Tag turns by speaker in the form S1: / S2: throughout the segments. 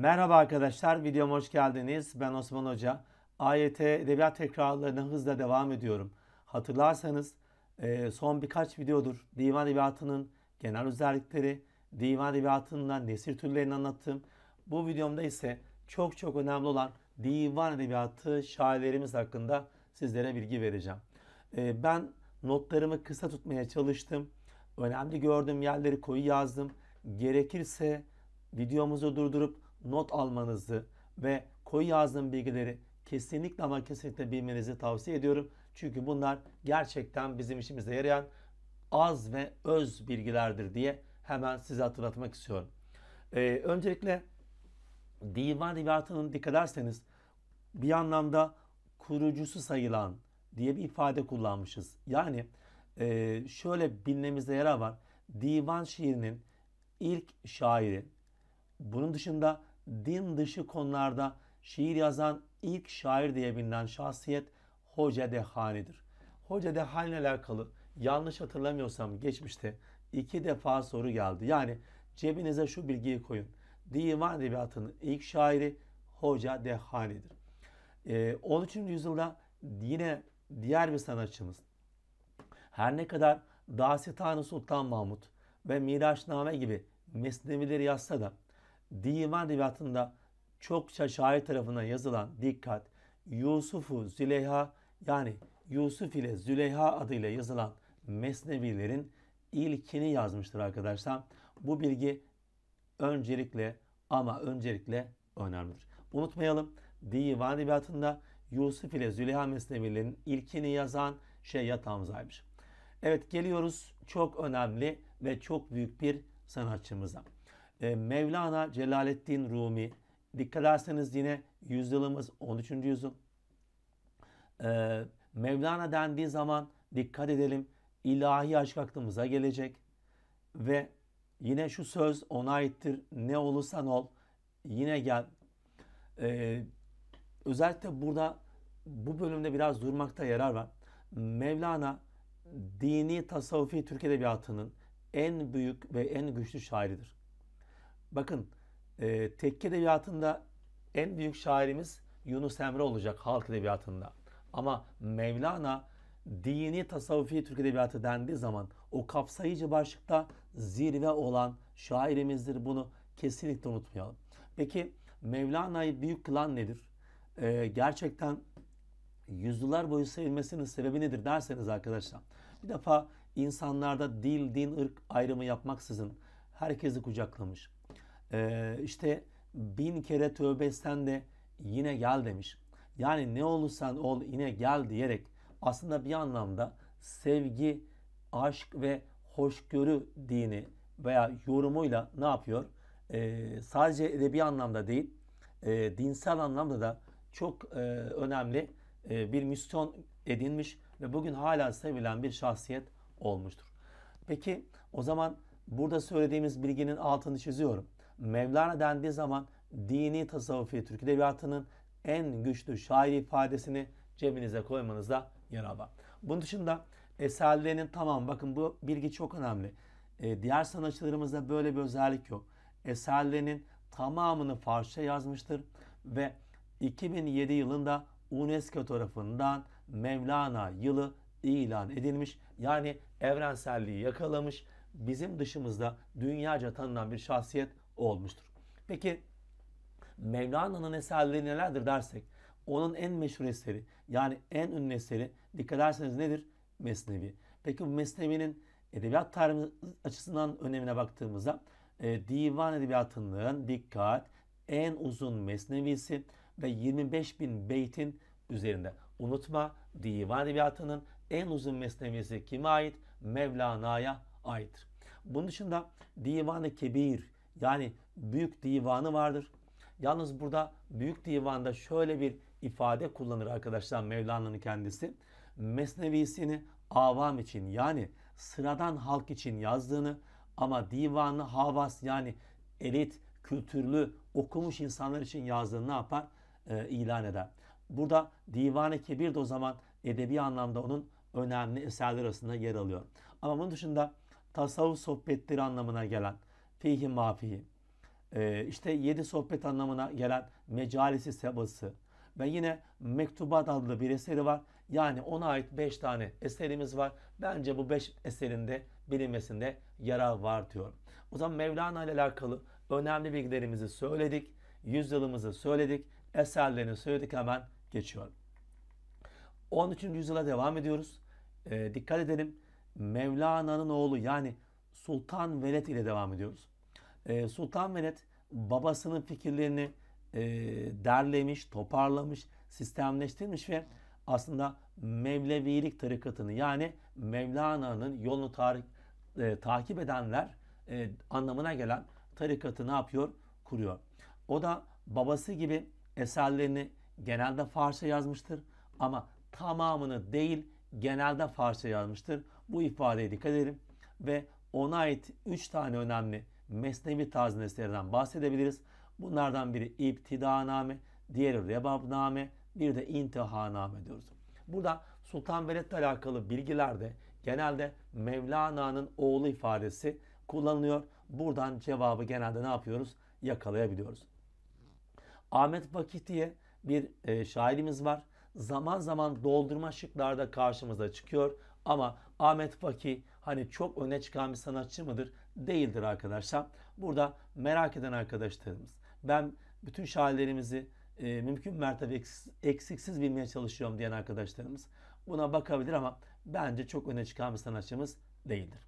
S1: Merhaba arkadaşlar, videoma hoş geldiniz. Ben Osman Hoca. AYT edebiyat tekrarlarına hızla devam ediyorum. Hatırlarsanız e, son birkaç videodur divan edebiyatının genel özellikleri, divan edebiyatında nesir türlerini anlattım. Bu videomda ise çok çok önemli olan divan edebiyatı şairlerimiz hakkında sizlere bilgi vereceğim. E, Ben notlarımı kısa tutmaya çalıştım. Önemli gördüğüm yerleri koyu yazdım. Gerekirse videomuzu durdurup not almanızı ve koyu yazdığım bilgileri kesinlikle ama kesinlikle bilmenizi tavsiye ediyorum. Çünkü bunlar gerçekten bizim işimize yarayan az ve öz bilgilerdir diye hemen size hatırlatmak istiyorum. Ee, öncelikle divan edebiyatının dikkat ederseniz bir anlamda kurucusu sayılan diye bir ifade kullanmışız. Yani e, şöyle bilmemizde yarar var. Divan şiirinin ilk şairi, bunun dışında din dışı konularda şiir yazan ilk şair diye bilinen şahsiyet Hoca Dehani'dir. Hoca Dehani ile alakalı yanlış hatırlamıyorsam geçmişte iki defa soru geldi. Yani cebinize şu bilgiyi koyun. Divan Edebiyatı'nın ilk şairi Hoca Dehani'dir. Ee, 13. yüzyılda yine diğer bir sanatçımız her ne kadar Dasitan-ı Sultan Mahmut ve Miraçname gibi mesnevileri yazsa da divan edebiyatında çokça şair tarafından yazılan dikkat Yusufu Züleyha yani Yusuf ile Züleyha adıyla yazılan mesnevilerin ilkini yazmıştır arkadaşlar. Bu bilgi öncelikle ama öncelikle önemlidir. Unutmayalım divan edebiyatında Yusuf ile Züleyha mesnevilerinin ilkini yazan Şeyyat Hamza'ymış. Evet geliyoruz çok önemli ve çok büyük bir sanatçımıza. E, Mevlana Celaleddin Rumi. Dikkat ederseniz yine yüzyılımız 13. yüzyıl. E, Mevlana dendiği zaman dikkat edelim ilahi aşk aklımıza gelecek. Ve yine şu söz ona aittir. Ne olursan ol yine gel. E, özellikle burada bu bölümde biraz durmakta yarar var. Mevlana dini tasavvufi Türk Edebiyatı'nın en büyük ve en güçlü şairidir. Bakın e, tekke edebiyatında en büyük şairimiz Yunus Emre olacak halk edebiyatında. Ama Mevlana dini tasavvufi Türk Edebiyatı dendiği zaman o kapsayıcı başlıkta zirve olan şairimizdir. Bunu kesinlikle unutmayalım. Peki Mevlana'yı büyük kılan nedir? Ee, gerçekten yüzyıllar boyu sevilmesinin sebebi nedir derseniz arkadaşlar. Bir defa insanlarda dil, din, ırk ayrımı yapmaksızın herkesi kucaklamış. Ee, işte bin kere tövbe etsen de yine gel demiş. Yani ne olursan ol yine gel diyerek aslında bir anlamda sevgi, aşk ve hoşgörü dini veya yorumuyla ne yapıyor? Ee, sadece edebi anlamda değil, e, dinsel anlamda da çok e, önemli e, bir misyon edinmiş ve bugün hala sevilen bir şahsiyet olmuştur. Peki o zaman burada söylediğimiz bilginin altını çiziyorum. Mevlana dendiği zaman dini tasavvufi Türk Edebiyatı'nın en güçlü şair ifadesini cebinize koymanızda yarar var. Bunun dışında eserlerinin tamam bakın bu bilgi çok önemli. Ee, diğer sanatçılarımızda böyle bir özellik yok. Eserlerinin tamamını Farsça yazmıştır ve 2007 yılında UNESCO tarafından Mevlana yılı ilan edilmiş. Yani evrenselliği yakalamış. Bizim dışımızda dünyaca tanınan bir şahsiyet olmuştur. Peki Mevlana'nın eserleri nelerdir dersek onun en meşhur eseri yani en ünlü eseri dikkat ederseniz nedir? Mesnevi. Peki bu Mesnevi'nin edebiyat tarihi açısından önemine baktığımızda e, divan edebiyatının dikkat en uzun mesnevisi ve 25 bin beytin üzerinde. Unutma divan edebiyatının en uzun mesnevisi kime ait? Mevlana'ya aittir. Bunun dışında Divan-ı Kebir yani büyük divanı vardır. Yalnız burada büyük divanda şöyle bir ifade kullanır arkadaşlar Mevlana'nın kendisi. Mesnevisini avam için yani sıradan halk için yazdığını ama divanı havas yani elit, kültürlü, okumuş insanlar için yazdığını ne yapar? Ee, ilan eder. Burada Divan-ı Kebir de o zaman edebi anlamda onun önemli eserler arasında yer alıyor. Ama bunun dışında tasavvuf sohbetleri anlamına gelen fihi mafihi, e, işte yedi sohbet anlamına gelen Mecalisi Sebası ve yine Mektubat adlı bir eseri var. Yani ona ait beş tane eserimiz var. Bence bu beş eserinde bilinmesinde yarar var diyor. O zaman Mevlana ile alakalı önemli bilgilerimizi söyledik. Yüzyılımızı söyledik. Eserlerini söyledik hemen geçiyorum. 13. yüzyıla devam ediyoruz. E, dikkat edelim. Mevlana'nın oğlu yani Sultan Veled ile devam ediyoruz. E, Sultan Veled babasının fikirlerini e, derlemiş, toparlamış, sistemleştirmiş ve aslında Mevlevilik tarikatını yani Mevlana'nın yolunu tarih, e, takip edenler e, anlamına gelen tarikatı ne yapıyor? Kuruyor. O da babası gibi eserlerini genelde Farsça yazmıştır ama tamamını değil genelde Farsça yazmıştır. Bu ifadeye dikkat edelim ve ona ait 3 tane önemli mesnevi tarzı eserlerden bahsedebiliriz. Bunlardan biri İptidaname, diğeri Rebabname, bir de İntihaname diyoruz. Burada Sultan Veled'le alakalı bilgilerde genelde Mevlana'nın oğlu ifadesi kullanılıyor. Buradan cevabı genelde ne yapıyoruz? Yakalayabiliyoruz. Ahmet Vakit diye bir e, şairimiz var. Zaman zaman doldurma şıklarda karşımıza çıkıyor. Ama Ahmet Fakih hani çok öne çıkan bir sanatçı mıdır? Değildir arkadaşlar. Burada merak eden arkadaşlarımız. Ben bütün şairlerimizi e, mümkün mertebe eksiksiz bilmeye çalışıyorum diyen arkadaşlarımız buna bakabilir ama bence çok öne çıkan bir sanatçımız değildir.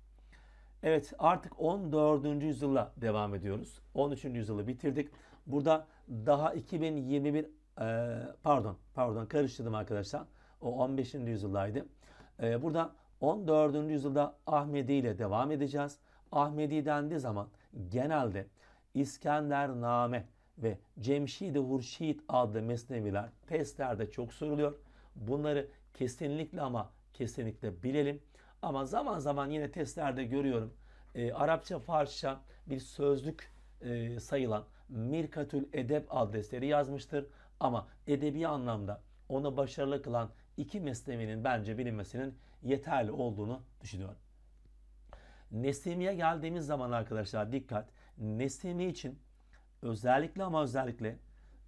S1: Evet artık 14. yüzyıla devam ediyoruz. 13. yüzyılı bitirdik. Burada daha 2021 e, pardon pardon karıştırdım arkadaşlar. O 15. yüzyıldaydı. E, burada 14. yüzyılda Ahmedi ile devam edeceğiz. Ahmedi dendiği zaman genelde İskendername ve Cemşid-i Hurşid adlı mesneviler testlerde çok soruluyor. Bunları kesinlikle ama kesinlikle bilelim. Ama zaman zaman yine testlerde görüyorum. E, Arapça, Farsça bir sözlük e, sayılan Mirkatül Edeb adlı eseri yazmıştır. Ama edebi anlamda onu başarılı kılan iki mesnevinin bence bilinmesinin yeterli olduğunu düşünüyorum. Nesimi'ye geldiğimiz zaman arkadaşlar dikkat. Nesimi için özellikle ama özellikle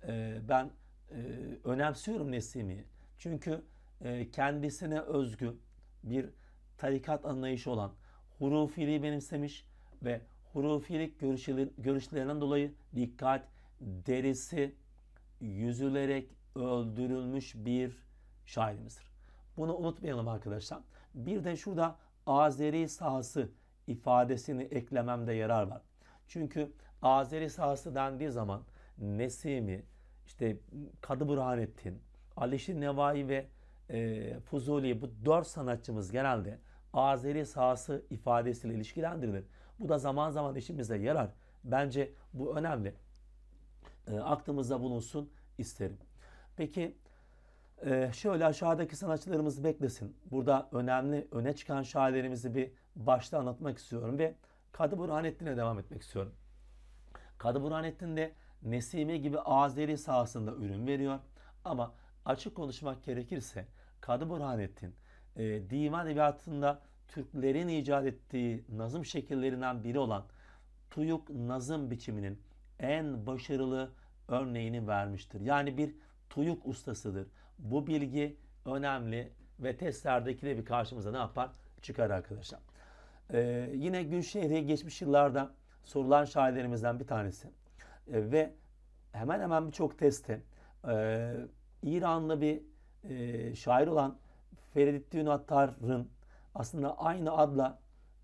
S1: e, ben e, önemsiyorum Nesimi'yi. Çünkü e, kendisine özgü bir tarikat anlayışı olan hurufiliği benimsemiş ve hurufilik görüşlerinden dolayı dikkat derisi yüzülerek öldürülmüş bir şairimizdir. Bunu unutmayalım arkadaşlar. Bir de şurada Azeri sahası ifadesini eklememde yarar var. Çünkü Azeri sahası dendiği zaman Nesimi, işte Kadı Burhanettin, Alişir Nevai ve e, Fuzuli bu dört sanatçımız genelde Azeri sahası ifadesiyle ilişkilendirilir. Bu da zaman zaman işimize yarar. Bence bu önemli. E, aklımızda bulunsun isterim. Peki e, şöyle aşağıdaki sanatçılarımız beklesin. Burada önemli öne çıkan şairlerimizi bir başta anlatmak istiyorum ve Kadı Burhanettin'e devam etmek istiyorum. Kadı Burhanettin de Nesimi gibi Azeri sahasında ürün veriyor. Ama açık konuşmak gerekirse Kadı Burhanettin e, divan edebiyatında Türklerin icat ettiği nazım şekillerinden biri olan tuyuk nazım biçiminin en başarılı örneğini vermiştir. Yani bir tuyuk ustasıdır. Bu bilgi önemli ve testlerdeki de bir karşımıza ne yapar? Çıkar arkadaşlar. Ee, yine Gülşehri geçmiş yıllarda sorulan şairlerimizden bir tanesi. Ee, ve hemen hemen birçok testte e, İranlı bir e, şair olan Feridettin Attar'ın aslında aynı adla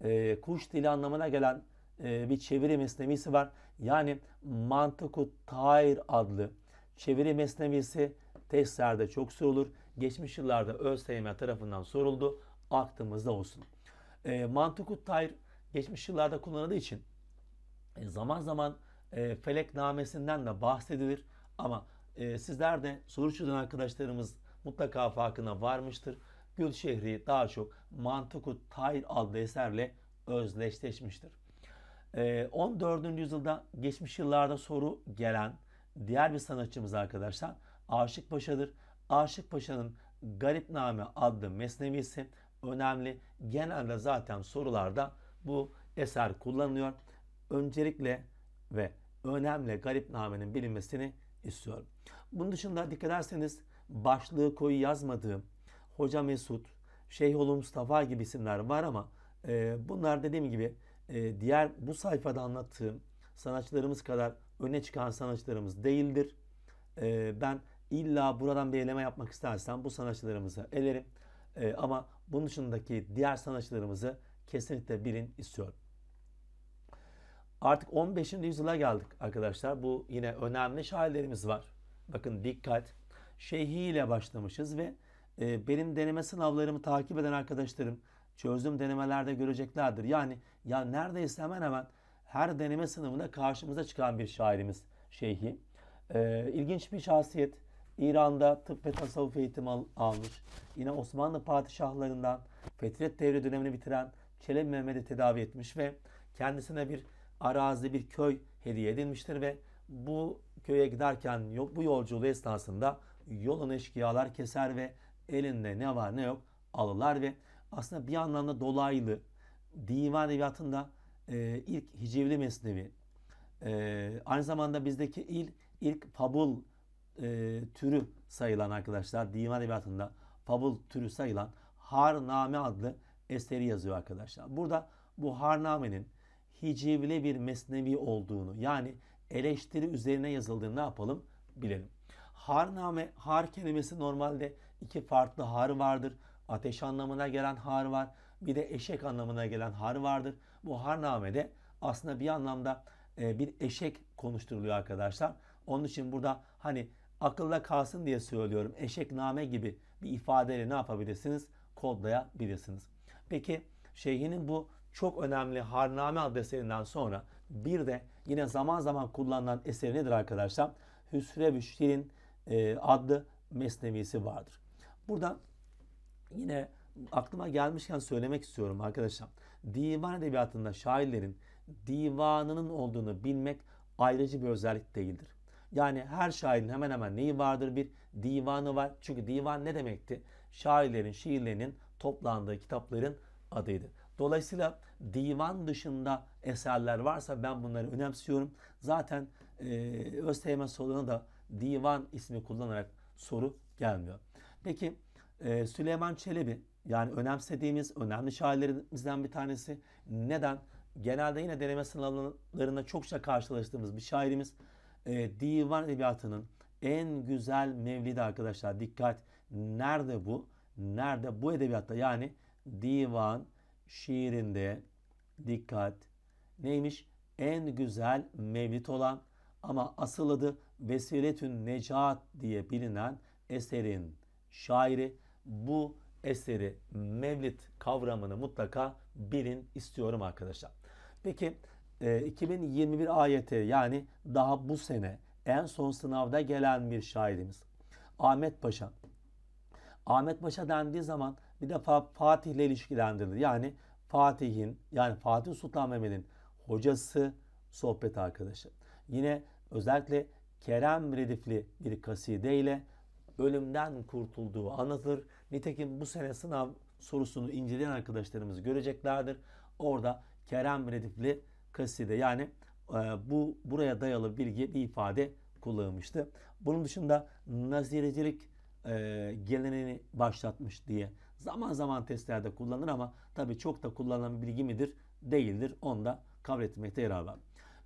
S1: e, kuş dili anlamına gelen e, bir çeviri mesnevisi var. Yani Mantıku Tair adlı çeviri mesnevisi testlerde çok sorulur. Geçmiş yıllarda ÖSYM tarafından soruldu. Aklımızda olsun. E, Mantıku Tair geçmiş yıllarda kullanıldığı için e, zaman zaman e, felek namesinden de bahsedilir. Ama e, sizler de soru çözen arkadaşlarımız mutlaka farkına varmıştır. Gülşehri daha çok Mantıku Tair adlı eserle özdeşleşmiştir. 14. Ee, yüzyılda geçmiş yıllarda soru gelen diğer bir sanatçımız arkadaşlar Aşık Paşa'dır. Aşık Paşa'nın Garipname adlı mesnevisi önemli. Genelde zaten sorularda bu eser kullanılıyor. Öncelikle ve önemli garip namenin bilinmesini istiyorum. Bunun dışında dikkat ederseniz başlığı koyu yazmadığım Hoca Mesut, Şeyhoğlu Mustafa gibi isimler var ama e, bunlar dediğim gibi e, diğer bu sayfada anlattığım sanatçılarımız kadar öne çıkan sanatçılarımız değildir. E, ben illa buradan bir eleme yapmak istersem bu sanatçılarımızı elerim. E, ama bunun dışındaki diğer sanatçılarımızı kesinlikle bilin istiyorum. Artık 15. yüzyıla geldik arkadaşlar. Bu yine önemli şairlerimiz var. Bakın dikkat. Şeyhi ile başlamışız ve e, benim deneme sınavlarımı takip eden arkadaşlarım çözdüğüm denemelerde göreceklerdir. Yani ya neredeyse hemen hemen her deneme sınavında karşımıza çıkan bir şairimiz Şeyhi. E, ilginç bir şahsiyet. İran'da tıp ve tasavvuf eğitimi al, almış. Yine Osmanlı padişahlarından Fetret Devri dönemini bitiren Çelebi Mehmet'i tedavi etmiş ve kendisine bir arazi, bir köy hediye edilmiştir ve bu köye giderken bu yolculuğu esnasında yolun eşkıyalar keser ve elinde ne var ne yok alırlar ve aslında bir anlamda dolaylı divan edebiyatında e, ilk hicivli mesnevi e, aynı zamanda bizdeki ilk ilk fabul e, türü sayılan arkadaşlar divan edebiyatında fabul türü sayılan Harname adlı eseri yazıyor arkadaşlar. Burada bu Harname'nin hicivli bir mesnevi olduğunu yani eleştiri üzerine yazıldığını ne yapalım bilelim. Harname, har kelimesi normalde iki farklı har vardır. Ateş anlamına gelen har var. Bir de eşek anlamına gelen har vardır. Bu harnamede aslında bir anlamda e, bir eşek konuşturuluyor arkadaşlar. Onun için burada hani akılda kalsın diye söylüyorum. Eşek name gibi bir ifadeyle ne yapabilirsiniz? Kodlayabilirsiniz. Peki şeyhinin bu çok önemli Harname adlı eserinden sonra bir de yine zaman zaman kullanılan eseri nedir arkadaşlar? Hüsrev-i Şirin e, adlı mesnevisi vardır. Burada yine aklıma gelmişken söylemek istiyorum arkadaşlar. Divan edebiyatında şairlerin divanının olduğunu bilmek ayrıcı bir özellik değildir. Yani her şairin hemen hemen neyi vardır? Bir divanı var. Çünkü divan ne demekti? Şairlerin, şiirlerinin toplandığı kitapların adıydı. Dolayısıyla divan dışında eserler varsa ben bunları önemsiyorum. Zaten e, ÖSYM soruna da divan ismi kullanarak soru gelmiyor. Peki e, Süleyman Çelebi yani önemsediğimiz önemli şairlerimizden bir tanesi. Neden? Genelde yine deneme sınavlarında çokça karşılaştığımız bir şairimiz. E, divan edebiyatının en güzel mevlidi arkadaşlar. Dikkat. Nerede bu? Nerede? Bu edebiyatta yani divan şiirinde dikkat neymiş? En güzel mevlit olan ama asıl adı Vesiletün Necat diye bilinen eserin şairi bu eseri mevlit kavramını mutlaka bilin istiyorum arkadaşlar. Peki 2021 e, ayeti yani daha bu sene en son sınavda gelen bir şairimiz Ahmet Paşa. Ahmet Paşa dendiği zaman bir defa Fatih ile ilişkilendirilir. Yani Fatih'in yani Fatih Sultan Mehmet'in hocası sohbet arkadaşı. Yine özellikle Kerem Redifli bir kaside ile ölümden kurtulduğu anlatılır. Nitekim bu sene sınav sorusunu inceleyen arkadaşlarımız göreceklerdir. Orada Kerem Redifli kaside yani e, bu buraya dayalı bilgi bir ifade kullanılmıştı. Bunun dışında nazirecilik e, geleneğini başlatmış diye zaman zaman testlerde kullanılır ama tabii çok da kullanılan bilgi midir? Değildir. Onu da kabul etmekte yarar var.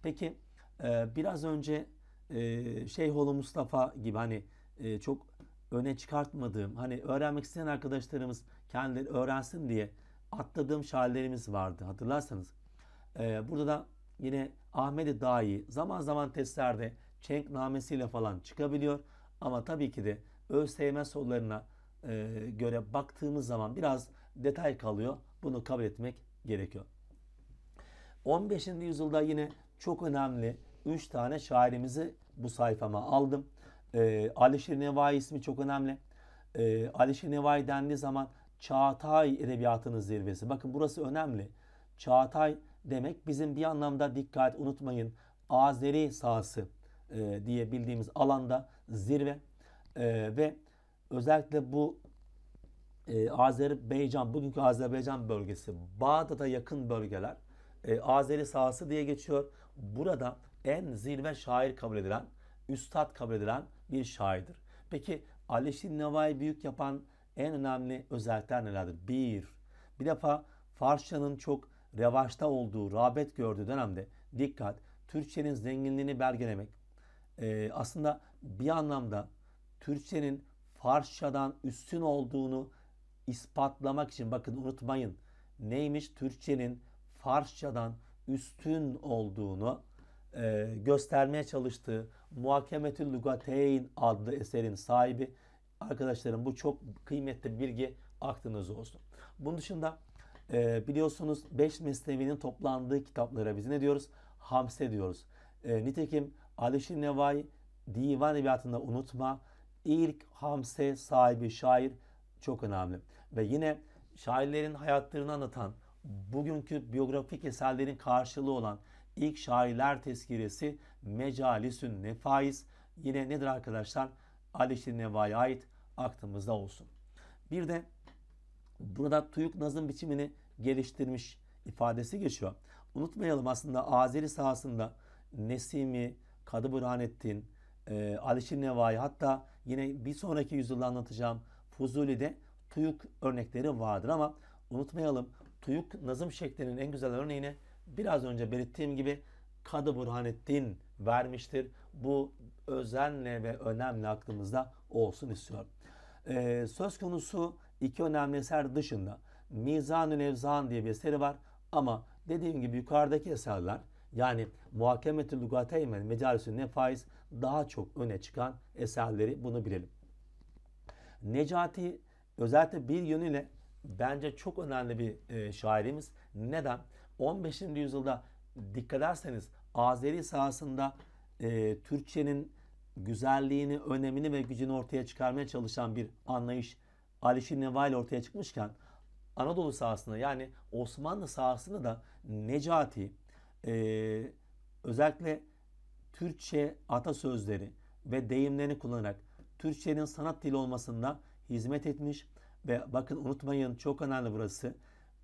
S1: Peki e, biraz önce e, Şeyhoğlu Mustafa gibi hani e, çok öne çıkartmadığım hani öğrenmek isteyen arkadaşlarımız kendileri öğrensin diye atladığım şairlerimiz vardı hatırlarsanız. E, burada da yine Ahmet Dahi zaman zaman testlerde çenk namesiyle falan çıkabiliyor. Ama tabii ki de ÖSYM sorularına e, göre baktığımız zaman biraz detay kalıyor. Bunu kabul etmek gerekiyor. 15. yüzyılda yine çok önemli 3 tane şairimizi bu sayfama aldım. E, Alişir Nevai ismi çok önemli. E, Alişir Nevai dendiği zaman Çağatay Edebiyatı'nın zirvesi. Bakın burası önemli. Çağatay demek bizim bir anlamda dikkat unutmayın Azeri sahası e, diye bildiğimiz alanda zirve e, ve özellikle bu e, Azerbaycan, bugünkü Azerbaycan bölgesi, Bağdat'a yakın bölgeler e, Azeri sahası diye geçiyor. Burada en zirve şair kabul edilen, üstad kabul edilen bir şairdir. Peki Alişin Nevai büyük yapan en önemli özellikler nelerdir? Bir, bir defa Farsçanın çok revaçta olduğu, rağbet gördüğü dönemde dikkat, Türkçenin zenginliğini belgelemek. Ee, aslında bir anlamda Türkçenin Farsçadan üstün olduğunu ispatlamak için bakın unutmayın neymiş Türkçenin Farsçadan üstün olduğunu e, göstermeye çalıştığı Muhakemetül Lugateyn adlı eserin sahibi arkadaşlarım bu çok kıymetli bilgi aklınızda olsun. Bunun dışında e, biliyorsunuz 5 mesnevinin toplandığı kitaplara biz ne diyoruz? Hamse diyoruz. E, nitekim Alişin Nevai Divan Edebiyatı'nda unutma ilk Hamse sahibi şair çok önemli. Ve yine şairlerin hayatlarını anlatan bugünkü biyografik eserlerin karşılığı olan ilk şairler tezkiresi Mecalisün Nefais yine nedir arkadaşlar? Alişir Nevai'ye ait aklımızda olsun. Bir de burada tuyuk nazım biçimini geliştirmiş ifadesi geçiyor. Unutmayalım aslında Azeri sahasında Nesimi, Kadı Burhanettin, e, Alişir Nevai hatta yine bir sonraki yüzyılda anlatacağım Fuzuli'de tuyuk örnekleri vardır ama unutmayalım tuyuk nazım şeklinin en güzel örneğini biraz önce belirttiğim gibi Kadı Burhanettin vermiştir. Bu özenle ve önemli aklımızda olsun istiyorum. Ee, söz konusu iki önemli eser dışında Mizan-ı Nevzan diye bir eseri var ama dediğim gibi yukarıdaki eserler yani Muhakemetü Lugateymen Mecalisü Nefais daha çok öne çıkan eserleri bunu bilelim. Necati özellikle bir yönüyle bence çok önemli bir e, şairimiz. Neden? 15. yüzyılda dikkat ederseniz Azeri sahasında e, Türkçenin güzelliğini, önemini ve gücünü ortaya çıkarmaya çalışan bir anlayış Alişir Nevai ortaya çıkmışken Anadolu sahasında yani Osmanlı sahasında da Necati e, özellikle Türkçe atasözleri ve deyimlerini kullanarak Türkçenin sanat dili olmasında hizmet etmiş ve bakın unutmayın çok önemli burası.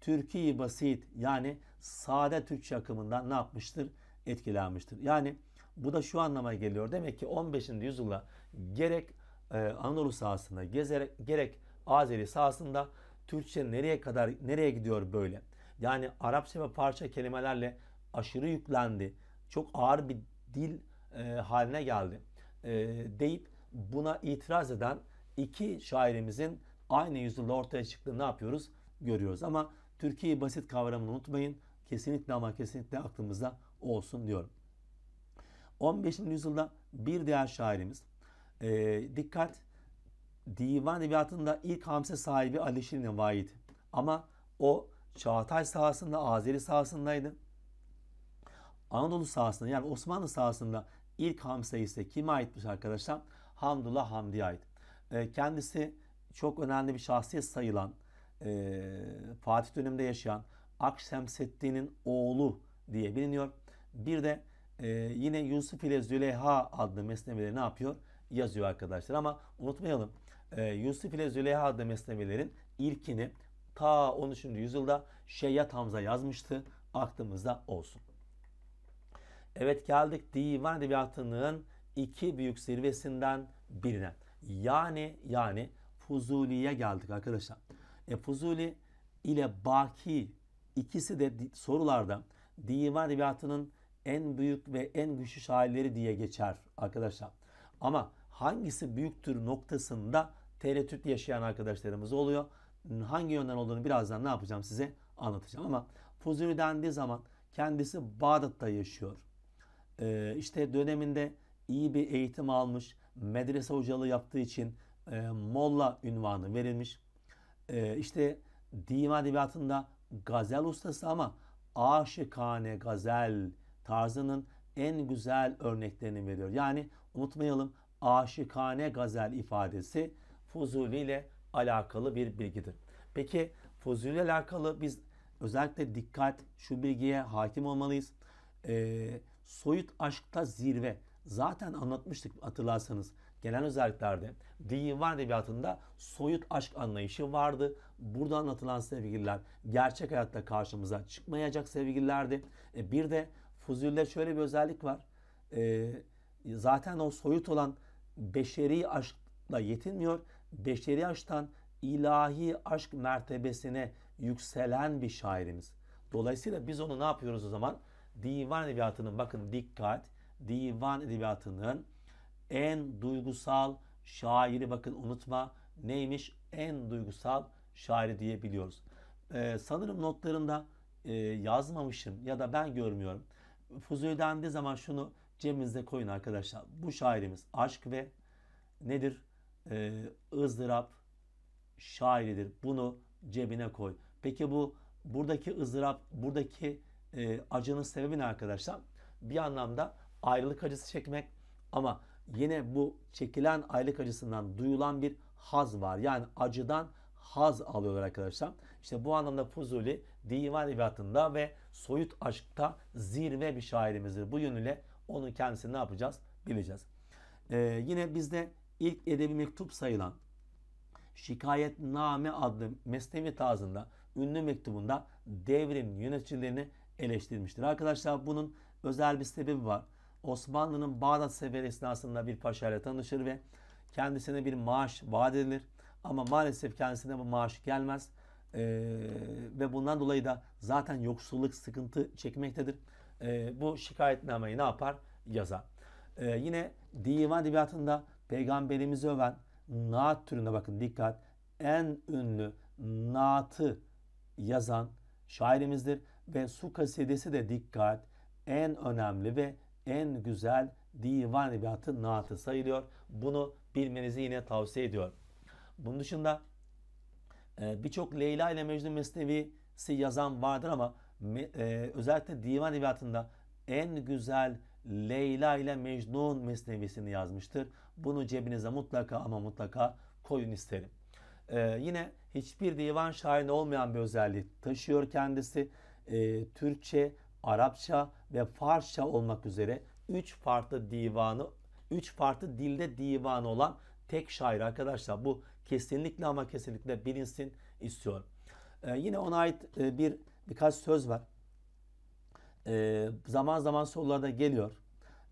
S1: Türkiye basit yani sade Türkçe akımından ne yapmıştır? Etkilenmiştir. Yani bu da şu anlama geliyor. Demek ki 15. yüzyılda gerek e, Anadolu sahasında gezerek, gerek Azeri sahasında Türkçe nereye kadar nereye gidiyor böyle? Yani Arapça ve parça kelimelerle aşırı yüklendi. Çok ağır bir dil e, haline geldi. E, deyip buna itiraz eden iki şairimizin aynı yüzyılda ortaya çıktığını ne yapıyoruz? Görüyoruz. Ama Türkiye basit kavramını unutmayın. Kesinlikle ama kesinlikle aklımızda olsun diyorum. 15. yüzyılda bir diğer şairimiz e, dikkat divan edebiyatında ilk hamse sahibi Alişir Nevai'ydi. Ama o Çağatay sahasında, Azeri sahasındaydı. Anadolu sahasında yani Osmanlı sahasında ilk hamse ise kime aitmiş arkadaşlar? Hamdullah Hamdi'ye ait. E, kendisi çok önemli bir şahsiyet sayılan e, Fatih döneminde yaşayan Akşemseddin'in oğlu diye biliniyor. Bir de e, yine Yusuf ile Züleyha adlı mesnevileri ne yapıyor? Yazıyor arkadaşlar ama unutmayalım e, Yusuf ile Züleyha adlı mesnevilerin ilkini ta 13. yüzyılda Şeyyat Hamza yazmıştı. Aklımızda olsun. Evet geldik divan edebiyatının iki büyük zirvesinden birine. Yani yani Fuzuli'ye geldik arkadaşlar. E, Fuzuli ile Baki ikisi de sorularda divan edebiyatının en büyük ve en güçlü şairleri diye geçer arkadaşlar. Ama hangisi büyüktür noktasında tereddüt yaşayan arkadaşlarımız oluyor. Hangi yönden olduğunu birazdan ne yapacağım size anlatacağım. Ama Fuzuli dendiği zaman kendisi Bağdat'ta yaşıyor. Ee, işte döneminde iyi bir eğitim almış, medrese hocalığı yaptığı için e, Molla ünvanı verilmiş. E, işte divan edebiyatında gazel ustası ama aşıkane gazel tarzının en güzel örneklerini veriyor. Yani unutmayalım aşıkane gazel ifadesi Fuzuli ile alakalı bir bilgidir. Peki Fuzuli ile alakalı biz özellikle dikkat şu bilgiye hakim olmalıyız. E, soyut aşkta zirve. Zaten anlatmıştık hatırlarsanız genel özelliklerde divan edebiyatında soyut aşk anlayışı vardı. Burada anlatılan sevgililer gerçek hayatta karşımıza çıkmayacak sevgililerdi. E bir de Fuzuli'de şöyle bir özellik var. e, zaten o soyut olan beşeri aşkla yetinmiyor. Beşeri aşktan ilahi aşk mertebesine yükselen bir şairimiz. Dolayısıyla biz onu ne yapıyoruz o zaman? Divan edebiyatının bakın dikkat divan edebiyatının en duygusal şairi bakın unutma neymiş? En duygusal şairi diyebiliyoruz. Ee, sanırım notlarımda e, yazmamışım ya da ben görmüyorum. Fuzuli dendiği zaman şunu cebinizde koyun arkadaşlar. Bu şairimiz aşk ve nedir? Ee, ızdırap şairidir. Bunu cebine koy. Peki bu buradaki ızdırap, buradaki e, acının sebebi ne arkadaşlar? Bir anlamda ayrılık acısı çekmek ama yine bu çekilen ayrılık acısından duyulan bir haz var. Yani acıdan haz alıyorlar arkadaşlar. İşte bu anlamda Fuzuli divan edebiyatında ve soyut aşkta zirve bir şairimizdir. Bu yönüyle onun kendisini ne yapacağız? Bileceğiz. Ee, yine bizde ilk edebi mektup sayılan Şikayetname adlı Mesnevi tarzında ünlü mektubunda devrin yöneticilerini eleştirmiştir. Arkadaşlar bunun özel bir sebebi var. Osmanlı'nın Bağdat seferi esnasında bir paşa ile tanışır ve kendisine bir maaş vaat edilir. Ama maalesef kendisine bu maaş gelmez. Ee, ve bundan dolayı da zaten yoksulluk sıkıntı çekmektedir. Ee, bu şikayetnameyi ne yapar? Yazar. Ee, yine divan edebiyatında peygamberimizi öven naat türüne bakın dikkat. En ünlü naatı yazan şairimizdir ve su kasidesi de dikkat en önemli ve en güzel divan edebiyatı naatı sayılıyor. Bunu bilmenizi yine tavsiye ediyorum. Bunun dışında e, birçok Leyla ile Mecnun Mesnevisi yazan vardır ama e, özellikle divan edebiyatında en güzel Leyla ile Mecnun Mesnevisini yazmıştır. Bunu cebinize mutlaka ama mutlaka koyun isterim. Ee, yine hiçbir divan şairinde olmayan bir özelliği taşıyor kendisi. Ee, Türkçe, Arapça ve Farsça olmak üzere üç farklı divanı, üç farklı dilde divanı olan tek şair arkadaşlar. Bu kesinlikle ama kesinlikle bilinsin istiyorum. Ee, yine ona ait e, bir birkaç söz var. Ee, zaman zaman sorularda geliyor.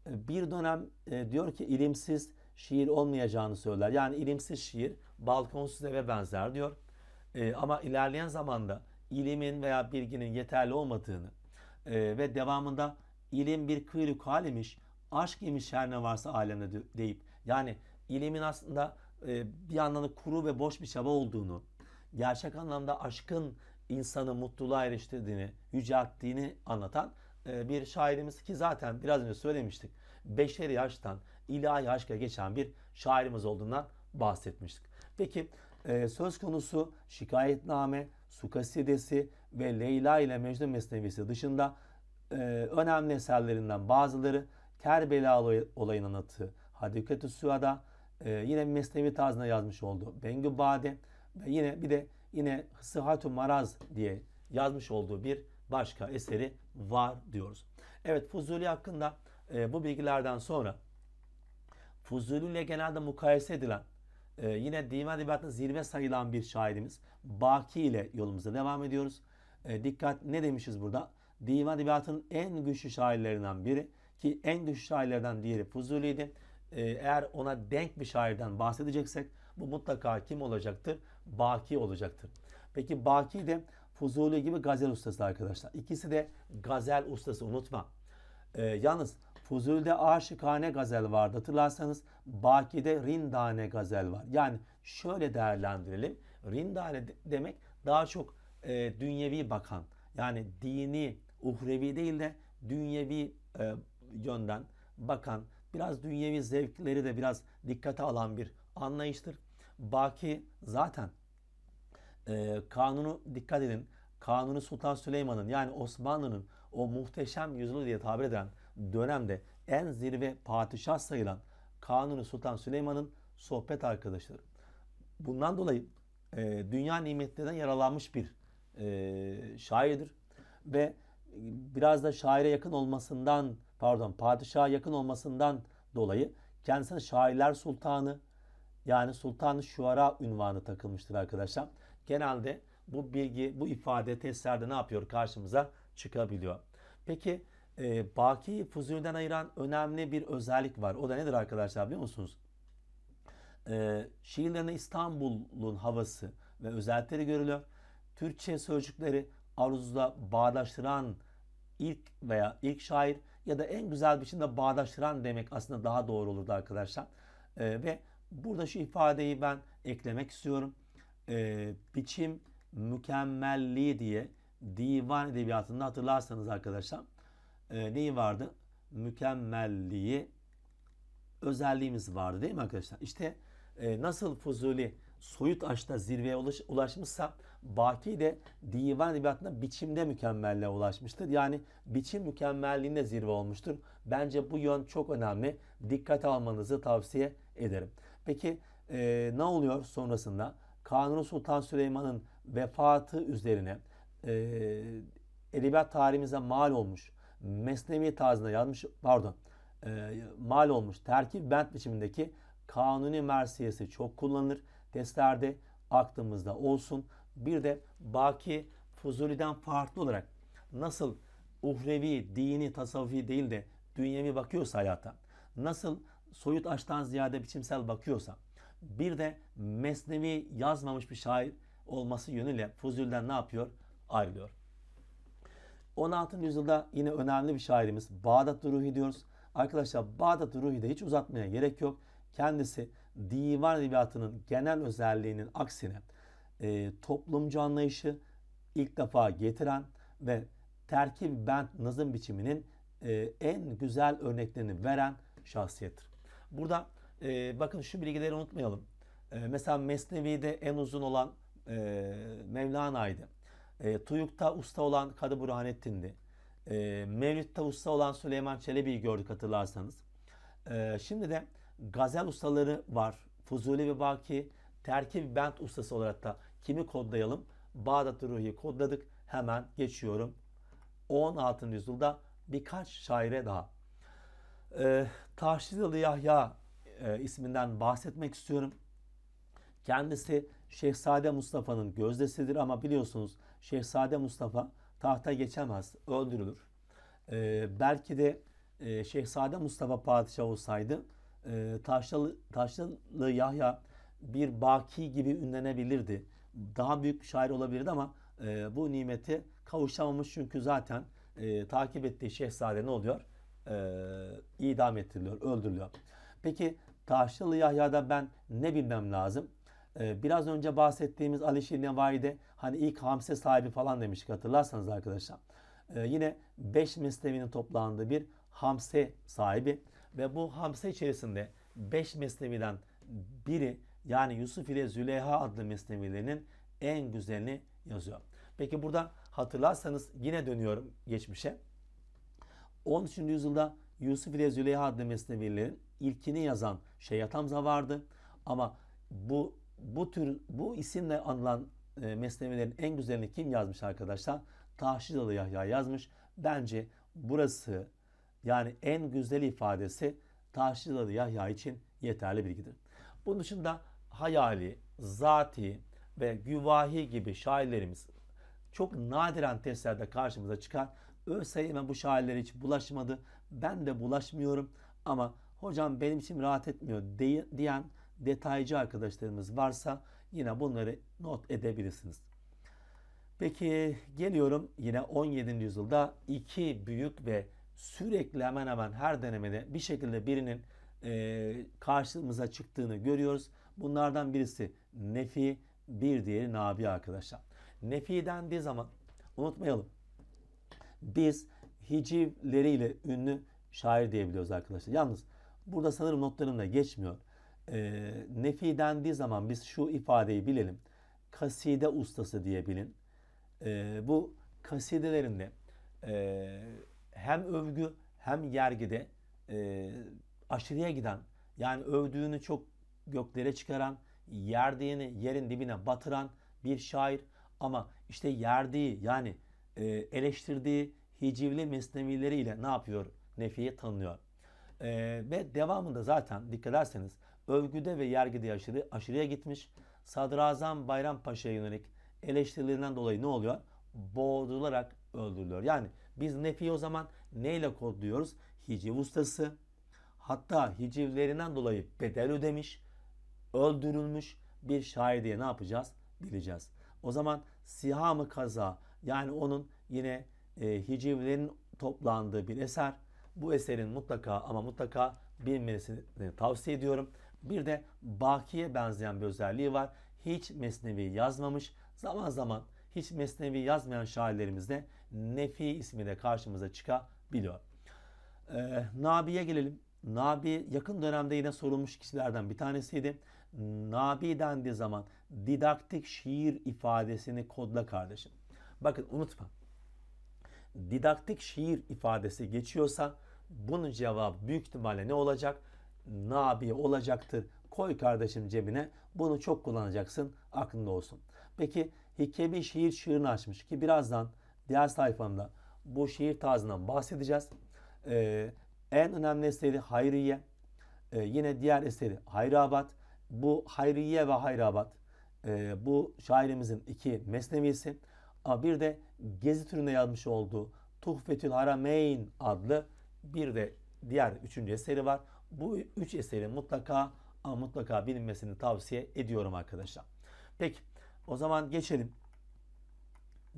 S1: Ee, bir dönem e, diyor ki ilimsiz şiir olmayacağını söyler. Yani ilimsiz şiir balkonsuz eve benzer diyor. E, ama ilerleyen zamanda ilimin veya bilginin yeterli olmadığını e, ve devamında ilim bir kıyrık halimiş, aşk imiş her ne varsa alemde deyip yani ilimin aslında e, bir anlamda kuru ve boş bir çaba olduğunu, gerçek anlamda aşkın insanı mutluluğa eriştirdiğini, yücelttiğini anlatan e, bir şairimiz ki zaten biraz önce söylemiştik. Beşeri yaştan ilahi aşka geçen bir şairimiz olduğundan bahsetmiştik. Peki e, söz konusu şikayetname, su kasidesi ve Leyla ile Mecnun Mesnevisi dışında e, önemli eserlerinden bazıları Kerbela olayın anlatı, Hadikatü Suada, yine Mesnevi tarzında yazmış olduğu Bengü Bade ve yine bir de yine Sıhhatü Maraz diye yazmış olduğu bir başka eseri var diyoruz. Evet Fuzuli hakkında e, bu bilgilerden sonra Fuzuli ile genelde mukayese edilen e, yine divan edebiyatında zirve sayılan bir şairimiz Baki ile yolumuza devam ediyoruz. E, dikkat ne demişiz burada? Divan edebiyatının en güçlü şairlerinden biri ki en güçlü şairlerden diğeri Fuzuli'ydi. E, eğer ona denk bir şairden bahsedeceksek bu mutlaka kim olacaktır? Baki olacaktır. Peki Baki de Fuzuli gibi gazel ustası arkadaşlar. İkisi de gazel ustası unutma. E, yalnız Fuzuli'de aşıkane gazel vardı. Hatırlarsanız Baki'de rindane gazel var. Yani şöyle değerlendirelim. Rindane demek daha çok e, dünyevi bakan. Yani dini, uhrevi değil de dünyevi e, yönden bakan, biraz dünyevi zevkleri de biraz dikkate alan bir anlayıştır. Baki zaten e, kanunu dikkat edin. Kanuni Sultan Süleyman'ın yani Osmanlı'nın o muhteşem yüzyılı diye tabir edilen dönemde en zirve padişah sayılan Kanuni Sultan Süleyman'ın sohbet arkadaşıdır. Bundan dolayı e, dünya nimetlerinden yaralanmış bir e, şairdir ve biraz da şaire yakın olmasından pardon padişaha yakın olmasından dolayı kendisine şairler sultanı yani sultanı şuara ünvanı takılmıştır arkadaşlar. Genelde bu bilgi, bu ifade testlerde ne yapıyor? Karşımıza çıkabiliyor. Peki e, Baki'yi Fuzuli'den ayıran önemli bir özellik var. O da nedir arkadaşlar biliyor musunuz? E, şiirlerine İstanbul'un havası ve özellikleri görülüyor. Türkçe sözcükleri aruzda bağdaştıran ilk veya ilk şair ya da en güzel biçimde bağdaştıran demek aslında daha doğru olurdu arkadaşlar. E, ve burada şu ifadeyi ben eklemek istiyorum. E, biçim mükemmelliği diye divan edebiyatında hatırlarsanız arkadaşlar e, neyi vardı? Mükemmelliği özelliğimiz vardı değil mi arkadaşlar? İşte e, nasıl Fuzuli soyut aşta zirveye ulaş, ulaşmışsa Baki de divan edebiyatında biçimde mükemmelliğe ulaşmıştır. Yani biçim mükemmelliğinde zirve olmuştur. Bence bu yön çok önemli. Dikkat almanızı tavsiye ederim. Peki e, ne oluyor sonrasında? Kanuni Sultan Süleyman'ın vefatı üzerine e, edebiyat tarihimize mal olmuş, Mesnevi tarzında yazmış, pardon, e, mal olmuş terkip bent biçimindeki Kanuni Mersiyesi çok kullanılır. Testlerde aklımızda olsun. Bir de Baki Fuzuli'den farklı olarak nasıl uhrevi, dini, tasavvufi değil de dünyevi bakıyorsa hayata, nasıl soyut aştan ziyade biçimsel bakıyorsa, bir de mesnevi yazmamış bir şair olması yönüyle Fuzuli'den ne yapıyor? Ayrılıyor. 16. yüzyılda yine önemli bir şairimiz Bağdat Ruhi diyoruz. Arkadaşlar Bağdat Ruhi'de hiç uzatmaya gerek yok. Kendisi divan edebiyatının genel özelliğinin aksine e, toplumcu anlayışı ilk defa getiren ve terkip bent nazım biçiminin e, en güzel örneklerini veren şahsiyettir. Burada e, bakın şu bilgileri unutmayalım. E, mesela Mesnevi'de en uzun olan e, Mevlana'ydı. E, Tuyuk'ta usta olan Kadı Burhanettin'di. E, Mevlüt'te usta olan Süleyman Çelebi'yi gördük hatırlarsanız. E, şimdi de gazel ustaları var. Fuzuli ve Baki terkip bent ustası olarak da kimi kodlayalım? Bağdat Ruhi'yi kodladık. Hemen geçiyorum. 16. yüzyılda birkaç şaire daha. Ee, Taşlılı Yahya e, isminden bahsetmek istiyorum. Kendisi Şehzade Mustafa'nın gözdesidir ama biliyorsunuz Şehzade Mustafa tahta geçemez, öldürülür. Ee, belki de e, Şehzade Mustafa padişah olsaydı e, Taşlı, Taşlılı Yahya bir baki gibi ünlenebilirdi. Daha büyük şair olabilirdi ama e, bu nimeti kavuşamamış çünkü zaten e, takip ettiği şehzade ne oluyor? E, idam ettiriliyor, öldürülüyor. Peki Taşlılı Yahya'da ben ne bilmem lazım? E, biraz önce bahsettiğimiz Alişir Nevai'de hani ilk hamse sahibi falan demiştik hatırlarsanız arkadaşlar. E, yine 5 meslevinin toplandığı bir hamse sahibi ve bu hamse içerisinde 5 mesleviden biri yani Yusuf ile Züleyha adlı mesnevilerinin en güzelini yazıyor. Peki burada hatırlarsanız yine dönüyorum geçmişe. 13. yüzyılda Yusuf ile Züleyha adlı mesnevilerin ilkini yazan Şeyh Hamza vardı. Ama bu bu tür bu isimle anılan e, mesnevilerin en güzelini kim yazmış arkadaşlar? Tahşidalı Yahya yazmış. Bence burası yani en güzel ifadesi Tahşidalı Yahya için yeterli bilgidir. Bunun dışında hayali, zati ve güvahi gibi şairlerimiz çok nadiren testlerde karşımıza çıkar. ÖSYM bu şairlere hiç bulaşmadı. Ben de bulaşmıyorum ama hocam benim için rahat etmiyor diyen detaycı arkadaşlarımız varsa yine bunları not edebilirsiniz. Peki geliyorum yine 17. yüzyılda iki büyük ve sürekli hemen hemen her denemede bir şekilde birinin e, karşımıza çıktığını görüyoruz. Bunlardan birisi Nefi, bir diğeri Nabi arkadaşlar. Nefi dendiği zaman unutmayalım. Biz hicivleriyle ünlü şair diyebiliyoruz arkadaşlar. Yalnız burada sanırım notlarımda geçmiyor. E, nefi dendiği zaman biz şu ifadeyi bilelim. Kaside ustası diye bilin. E, bu kasidelerinde e, hem övgü hem yergide e, aşırıya giden yani övdüğünü çok göklere çıkaran, yerdiğini yerin dibine batıran bir şair ama işte yerdiği yani e, eleştirdiği hicivli mesnevileriyle ne yapıyor? Nefi'yi tanıyor. E, ve devamında zaten dikkat ederseniz övgüde ve yergide aşırı, aşırıya gitmiş. Sadrazam Bayram Paşa'ya yönelik eleştirilerinden dolayı ne oluyor? Boğdurularak öldürülüyor. Yani biz Nefi'yi o zaman neyle kodluyoruz? Hiciv ustası hatta hicivlerinden dolayı bedel ödemiş, öldürülmüş bir şair diye ne yapacağız? Bileceğiz. O zaman Sihamı Kaza yani onun yine e, hicivlerin toplandığı bir eser. Bu eserin mutlaka ama mutlaka bilmesini tavsiye ediyorum. Bir de Baki'ye benzeyen bir özelliği var. Hiç mesnevi yazmamış. Zaman zaman hiç mesnevi yazmayan şairlerimizde Nefi ismi de karşımıza çıkabiliyor. Ee, Nabi'ye gelelim. Nabi yakın dönemde yine sorulmuş kişilerden bir tanesiydi. Nabi dendiği zaman didaktik şiir ifadesini kodla kardeşim. Bakın unutma. Didaktik şiir ifadesi geçiyorsa bunun cevabı büyük ihtimalle ne olacak? Nabi olacaktır. Koy kardeşim cebine. Bunu çok kullanacaksın. Aklında olsun. Peki Hikebi şiir şiirini açmış ki birazdan diğer sayfamda bu şiir tarzından bahsedeceğiz. Ee, en önemli eseri Hayriye. Ee, yine diğer eseri Hayrabat. Bu Hayriye ve Hayrabat e, bu şairimizin iki mesnevisi. Bir de Gezi türünde yazmış olduğu Tuhfetül Harameyn adlı bir de diğer üçüncü eseri var. Bu üç eserin mutlaka ama mutlaka bilinmesini tavsiye ediyorum arkadaşlar. Peki o zaman geçelim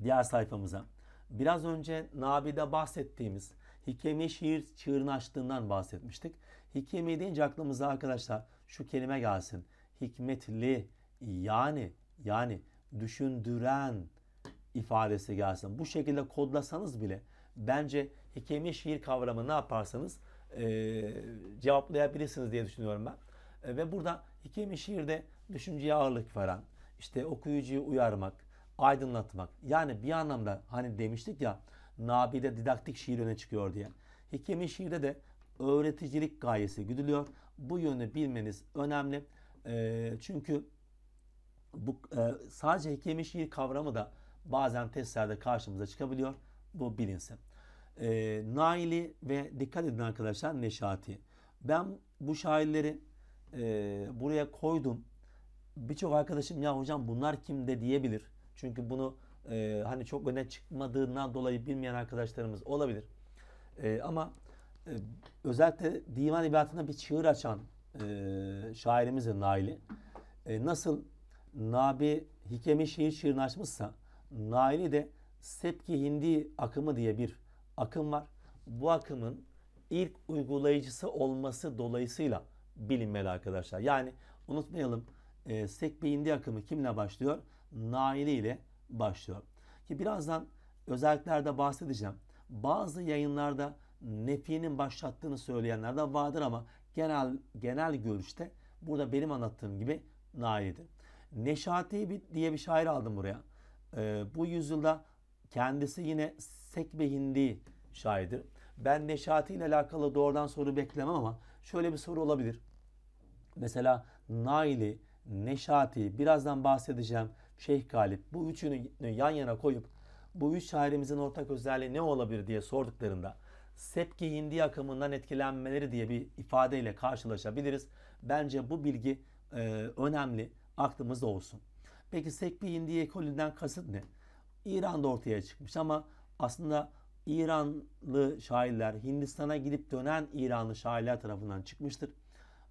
S1: diğer sayfamıza. Biraz önce Nabi'de bahsettiğimiz Hikemi şiir çığırını açtığından bahsetmiştik. Hikemi deyince aklımıza arkadaşlar şu kelime gelsin. Hikmetli yani yani düşündüren ifadesi gelsin. Bu şekilde kodlasanız bile bence hikemi şiir kavramı ne yaparsanız e, cevaplayabilirsiniz diye düşünüyorum ben. E, ve burada hikemi şiirde düşünceye ağırlık veren, işte okuyucuyu uyarmak, aydınlatmak. Yani bir anlamda hani demiştik ya Nabi'de didaktik şiir öne çıkıyor diye. Hikemi şiirde de öğreticilik gayesi güdülüyor. Bu yönü bilmeniz önemli. E, çünkü bu e, sadece hikemi şiir kavramı da bazen testlerde karşımıza çıkabiliyor. Bu bilinsin. E, Naili ve dikkat edin arkadaşlar Neşati. Ben bu şairleri e, buraya koydum. Birçok arkadaşım ya hocam bunlar kim de diyebilir. Çünkü bunu e, hani çok öne çıkmadığından dolayı bilmeyen arkadaşlarımız olabilir. E, ama e, özellikle divan edebiyatına bir çığır açan e, şairimizin Naili. E, nasıl Nabi Hikemi şiir şiirini açmışsa Naili de Sepki Hindi akımı diye bir akım var. Bu akımın ilk uygulayıcısı olması dolayısıyla bilinmeli arkadaşlar. Yani unutmayalım e, Sepki Hindi akımı kimle başlıyor? Naili ile başlıyor. Ki birazdan özelliklerde bahsedeceğim. Bazı yayınlarda Nefi'nin başlattığını söyleyenler de vardır ama genel genel görüşte burada benim anlattığım gibi Naili'dir. Neşati diye bir şair aldım buraya. E, bu yüzyılda kendisi yine Sekbe Hindi şairdir. Ben Neşati ile alakalı doğrudan soru beklemem ama şöyle bir soru olabilir. Mesela Naili, Neşati, birazdan bahsedeceğim Şeyh Galip bu üçünü yan yana koyup bu üç şairimizin ortak özelliği ne olabilir diye sorduklarında Sepki Hindi akımından etkilenmeleri diye bir ifadeyle karşılaşabiliriz. Bence bu bilgi e, önemli aklımızda olsun. Peki Sekbi Hindi ekolünden kasıt ne? İran'da ortaya çıkmış ama aslında İranlı şairler Hindistan'a gidip dönen İranlı şairler tarafından çıkmıştır.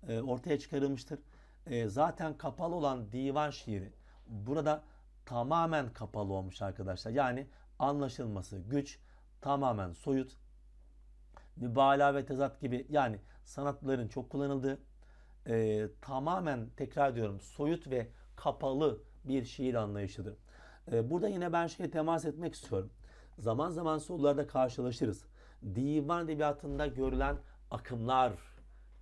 S1: E, ortaya çıkarılmıştır. E, zaten kapalı olan divan şiiri burada tamamen kapalı olmuş arkadaşlar. Yani anlaşılması güç, tamamen soyut, mübalağa ve tezat gibi yani sanatların çok kullanıldığı e, tamamen tekrar ediyorum soyut ve kapalı bir şiir anlayışıdır. E, burada yine ben şeye temas etmek istiyorum. Zaman zaman sorularda karşılaşırız. Divan edebiyatında görülen akımlar,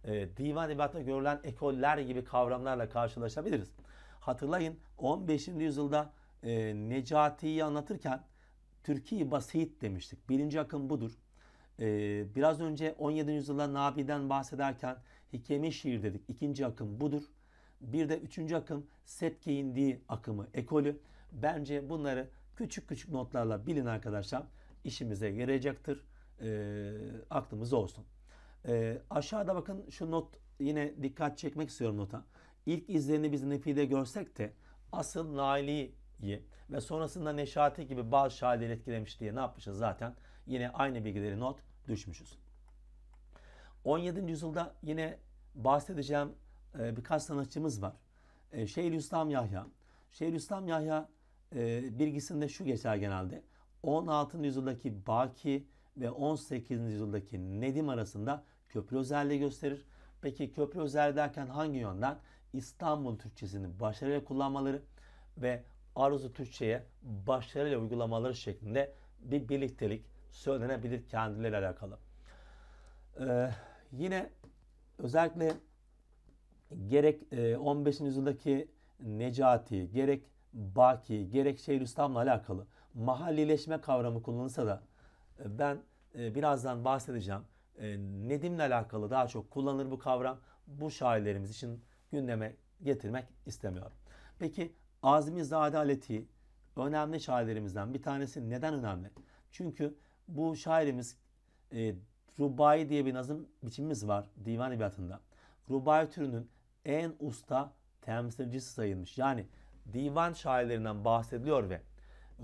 S1: e, divan edebiyatında görülen ekoller gibi kavramlarla karşılaşabiliriz. Hatırlayın 15. yüzyılda e, Necati'yi anlatırken Türkiye basit demiştik. Birinci akım budur. E, biraz önce 17. yüzyılda Nabi'den bahsederken Hikemi şiir dedik. İkinci akım budur. Bir de üçüncü akım Sepke indiği akımı, ekolü. Bence bunları küçük küçük notlarla bilin arkadaşlar. İşimize yarayacaktır. E, aklımızda olsun. E, aşağıda bakın şu not yine dikkat çekmek istiyorum nota. İlk izlerini biz Nefi'de görsek de asıl Naili ve sonrasında Neşati gibi bazı şairleri etkilemiş diye ne yapmışız zaten? Yine aynı bilgileri not düşmüşüz. 17. yüzyılda yine bahsedeceğim e, birkaç sanatçımız var. E, Şeyhülislam Yahya. Şeyhülislam Yahya e, bilgisinde şu geçer genelde. 16. yüzyıldaki Baki ve 18. yüzyıldaki Nedim arasında köprü özelliği gösterir. Peki köprü özelliği derken hangi yönden? İstanbul Türkçesini başarıyla kullanmaları ve Arzu Türkçe'ye başarıyla uygulamaları şeklinde bir birliktelik söylenebilir kendileriyle alakalı. Ee, yine özellikle gerek 15. yüzyıldaki Necati, gerek Baki, gerek Şeyhülislam'la alakalı mahallileşme kavramı kullanılsa da e, ben e, birazdan bahsedeceğim. E, Nedim'le alakalı daha çok kullanılır bu kavram. Bu şairlerimiz için gündeme getirmek istemiyorum. Peki Azmi Zade Aleti önemli şairlerimizden bir tanesi neden önemli? Çünkü bu şairimiz e, Rubai diye bir nazım biçimimiz var divan edebiyatında. Rubai türünün en usta temsilcisi sayılmış. Yani divan şairlerinden bahsediliyor ve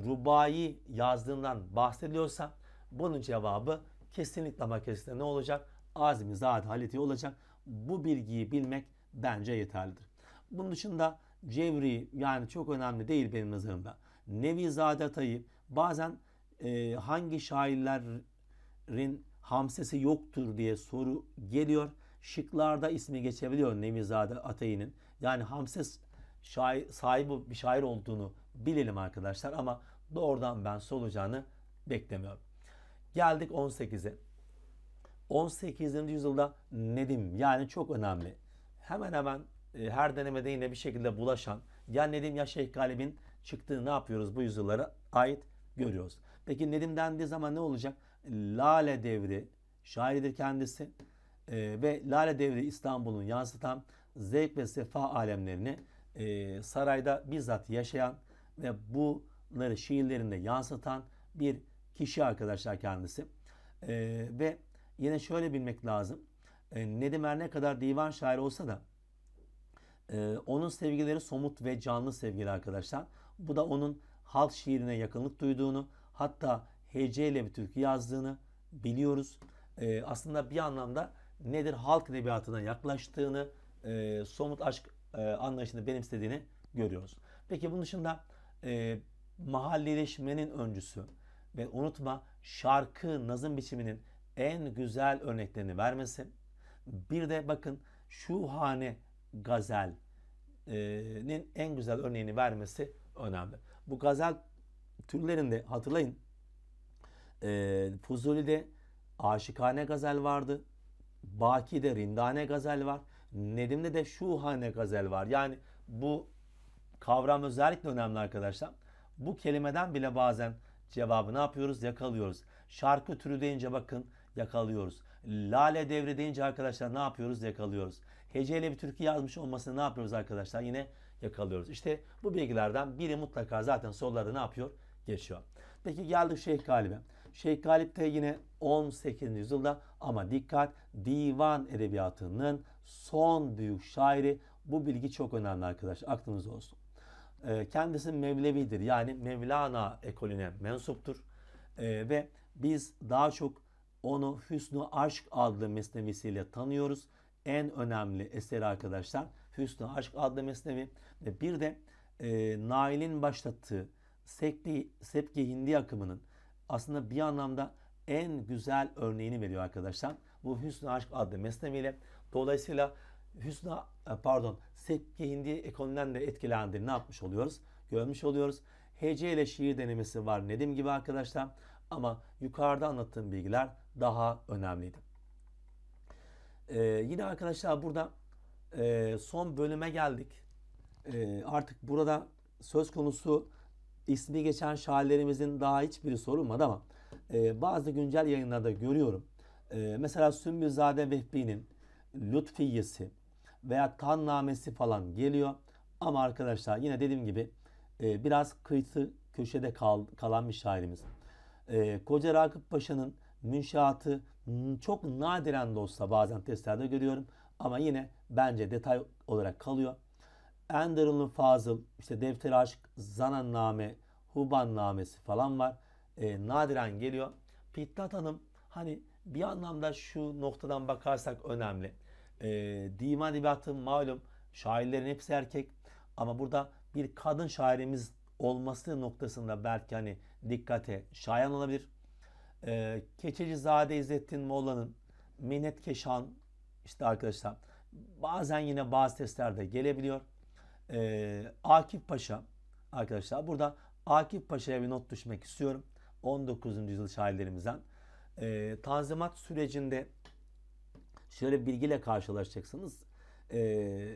S1: Rubai yazdığından bahsediliyorsa bunun cevabı kesinlikle ama kesinlikle ne olacak? Azmi Zade Haleti olacak. Bu bilgiyi bilmek bence yeterlidir. Bunun dışında Cevri yani çok önemli değil benim nazarımda. Nevizade Atay'ı bazen e, hangi şairlerin hamsesi yoktur diye soru geliyor. Şıklarda ismi geçebiliyor Nevizade Atay'ın. Yani hamses şair, sahibi bir şair olduğunu bilelim arkadaşlar ama doğrudan ben olacağını beklemiyorum. Geldik 18'e. 18. yüzyılda Nedim yani çok önemli. Hemen hemen e, her denemede yine bir şekilde bulaşan ya Nedim ya Şeyh Galip'in çıktığı ne yapıyoruz bu yüzyıllara ait görüyoruz. Peki Nedim dendiği zaman ne olacak? Lale devri şairidir kendisi e, ve Lale devri İstanbul'un yansıtan zevk ve sefa alemlerini e, sarayda bizzat yaşayan ve bunları şiirlerinde yansıtan bir kişi arkadaşlar kendisi. E, ve yine şöyle bilmek lazım. E, Nedim her ne kadar divan şairi olsa da e, onun sevgileri somut ve canlı sevgili arkadaşlar. Bu da onun halk şiirine yakınlık duyduğunu hatta heceyle bir türkü yazdığını biliyoruz. E, aslında bir anlamda nedir halk edebiyatına yaklaştığını, e, somut aşk e, anlayışını benimsediğini görüyoruz. Peki bunun dışında e, mahallileşmenin öncüsü ve unutma şarkı nazım biçiminin en güzel örneklerini vermesi. Bir de bakın şu hane gazel'nin en güzel örneğini vermesi önemli. Bu gazel türlerinde hatırlayın e, Fuzuli'de aşikane gazel vardı. Baki'de rindane gazel var. Nedim'de de şuhane gazel var. Yani bu kavram özellikle önemli arkadaşlar. Bu kelimeden bile bazen cevabı ne yapıyoruz? Yakalıyoruz. Şarkı türü deyince bakın yakalıyoruz. Lale devri deyince arkadaşlar ne yapıyoruz? Yakalıyoruz. Heceyle bir türkü yazmış olmasını ne yapıyoruz arkadaşlar? Yine yakalıyoruz. İşte bu bilgilerden biri mutlaka zaten sorularda ne yapıyor? Geçiyor. Peki geldik Şeyh Galip'e. Şeyh Galip de yine 18. yüzyılda ama dikkat divan edebiyatının son büyük şairi. Bu bilgi çok önemli arkadaşlar. Aklınızda olsun. Ee, kendisi Mevlevidir. Yani Mevlana ekolüne mensuptur. Ee, ve biz daha çok onu Hüsnü Aşk adlı mesnevisiyle tanıyoruz. En önemli eseri arkadaşlar Hüsnü Aşk adlı mesnevi ve bir de e, Nail'in başlattığı Sepki, Sepki Hindi akımının aslında bir anlamda en güzel örneğini veriyor arkadaşlar. Bu Hüsnü Aşk adlı mesneviyle. Dolayısıyla Hüsnü e, pardon Sepki Hindi ekolünden de etkilendiğini ne yapmış oluyoruz? Görmüş oluyoruz. Hece ile şiir denemesi var Nedim gibi arkadaşlar. Ama yukarıda anlattığım bilgiler daha önemliydi. Ee, yine arkadaşlar burada e, son bölüme geldik. E, artık burada söz konusu ismi geçen şairlerimizin daha hiçbiri sorulmadı ama e, bazı güncel yayınlarda görüyorum. E, mesela Sümbülzade Vehbi'nin Lütfiyesi veya Kannamesi falan geliyor. Ama arkadaşlar yine dediğim gibi e, biraz kıyısı köşede kal, kalan bir şairimiz. E, Koca Rakıp Paşa'nın münşaatı çok nadiren de olsa bazen testlerde görüyorum. Ama yine bence detay olarak kalıyor. Enderunlu Fazıl, işte Defter Aşk, Zananname, Huban Namesi falan var. E, nadiren geliyor. Fitnat Hanım hani bir anlamda şu noktadan bakarsak önemli. E, divan edebiyatı malum şairlerin hepsi erkek ama burada bir kadın şairimiz olması noktasında belki hani dikkate şayan olabilir. E, Keçecizade İzzettin Molla'nın Minnet Keşan işte arkadaşlar bazen yine bazı testlerde gelebiliyor. E, Akif Paşa arkadaşlar burada Akif Paşa'ya bir not düşmek istiyorum. 19. yüzyıl şairlerimizden. E, tanzimat sürecinde şöyle bir bilgiyle karşılaşacaksınız. E,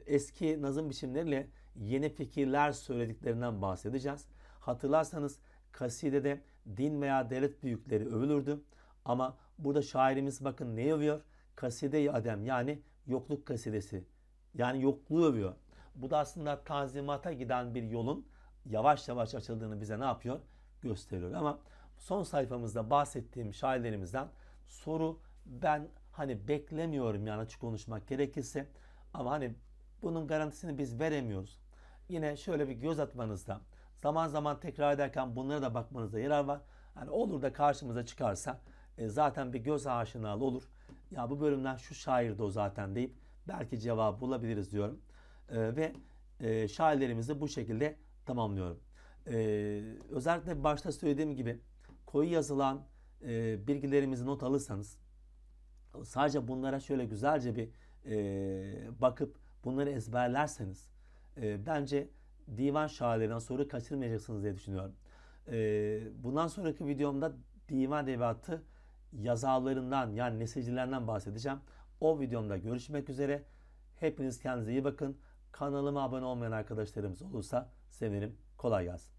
S1: eski nazım biçimleriyle yeni fikirler söylediklerinden bahsedeceğiz. Hatırlarsanız kasidede din veya devlet büyükleri övülürdü. Ama burada şairimiz bakın ne övüyor? Kaside-i Adem yani yokluk kasidesi. Yani yokluğu övüyor. Bu da aslında tanzimata giden bir yolun yavaş yavaş açıldığını bize ne yapıyor? Gösteriyor. Ama son sayfamızda bahsettiğim şairlerimizden soru ben hani beklemiyorum yani açık konuşmak gerekirse ama hani bunun garantisini biz veremiyoruz. Yine şöyle bir göz atmanızda zaman zaman tekrar ederken bunlara da bakmanızda yarar var. Hani olur da karşımıza çıkarsa e, zaten bir göz aşinalı olur. Ya bu bölümden şu şairdi o zaten deyip belki cevabı bulabiliriz diyorum. E, ve e, şairlerimizi bu şekilde tamamlıyorum. E, özellikle başta söylediğim gibi koyu yazılan e, bilgilerimizi not alırsanız sadece bunlara şöyle güzelce bir e, bakıp bunları ezberlerseniz e, bence divan şairlerinden soru kaçırmayacaksınız diye düşünüyorum. E, bundan sonraki videomda divan edebiyatı yazarlarından yani nesilcilerinden bahsedeceğim. O videomda görüşmek üzere. Hepiniz kendinize iyi bakın. Kanalıma abone olmayan arkadaşlarımız olursa sevinirim. Kolay gelsin.